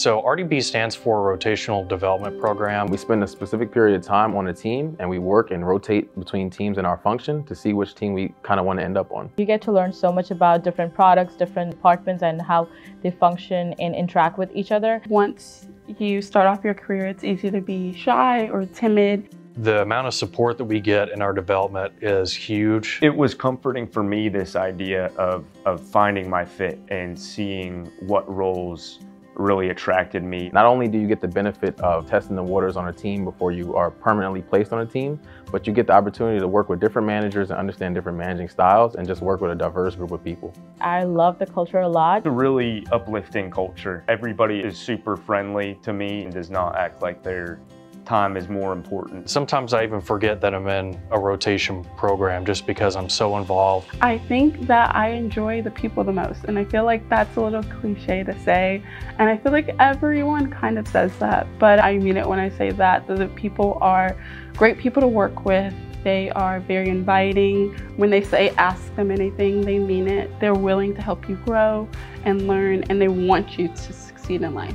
So RDP stands for Rotational Development Program. We spend a specific period of time on a team and we work and rotate between teams in our function to see which team we kind of want to end up on. You get to learn so much about different products, different departments and how they function and interact with each other. Once you start off your career, it's easy to be shy or timid. The amount of support that we get in our development is huge. It was comforting for me, this idea of, of finding my fit and seeing what roles really attracted me. Not only do you get the benefit of testing the waters on a team before you are permanently placed on a team, but you get the opportunity to work with different managers and understand different managing styles and just work with a diverse group of people. I love the culture a lot. It's a really uplifting culture. Everybody is super friendly to me and does not act like they're time is more important. Sometimes I even forget that I'm in a rotation program just because I'm so involved. I think that I enjoy the people the most, and I feel like that's a little cliche to say, and I feel like everyone kind of says that, but I mean it when I say that. The people are great people to work with. They are very inviting. When they say ask them anything, they mean it. They're willing to help you grow and learn, and they want you to succeed in life.